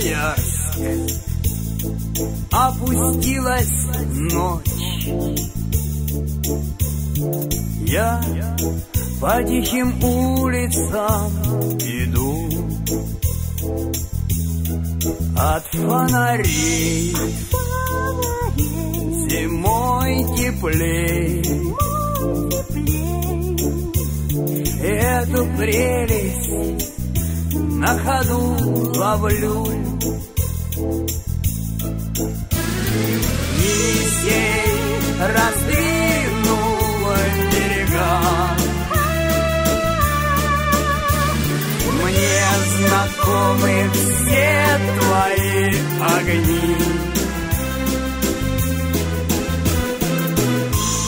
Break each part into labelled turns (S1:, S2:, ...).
S1: Красноярск Опустилась ночь. Я по тихим улицам иду. От фонарей Зимой теплей. Эту прелесть на ходу ловлю. Елисей раздвинул берега. Мне знакомы все твои огни.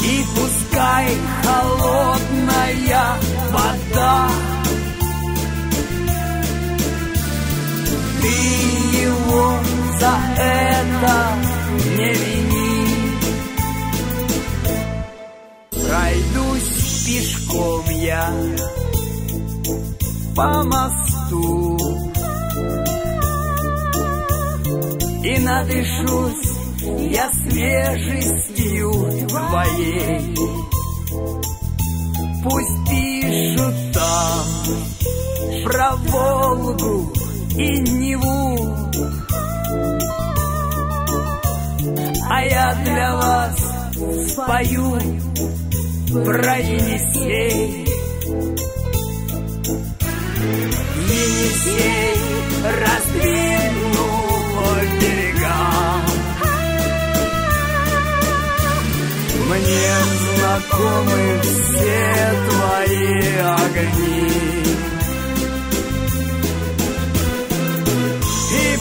S1: И пускай холодная по мосту И надышусь я свежестью твоей Пусть пишут там про Волгу и Неву. А я для вас спою про Енисей. Енисей раздвинул берега. Мне знакомы все твои огни.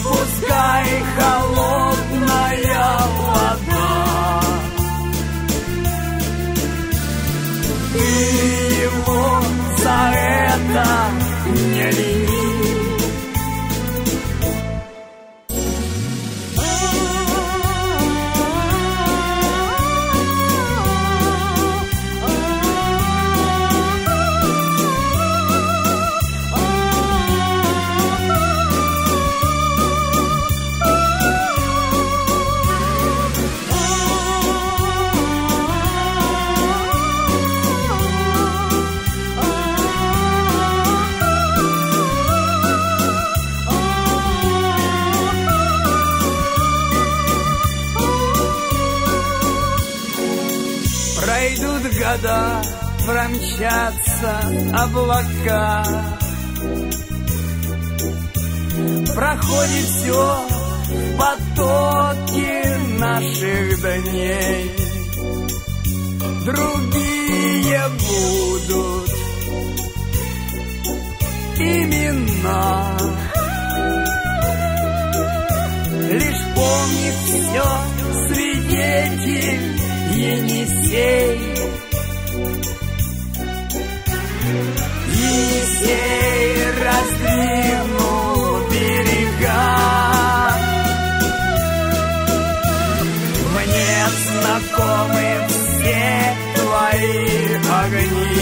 S1: пускай холодная вода. Ты его за это не лени. Пройдут года, промчатся облака. Проходит все в потоке наших дней. Другие будут имена. Лишь помнит все свидетель Енисей. Енисей раздвинул берега. Мне знакомы все твои огни.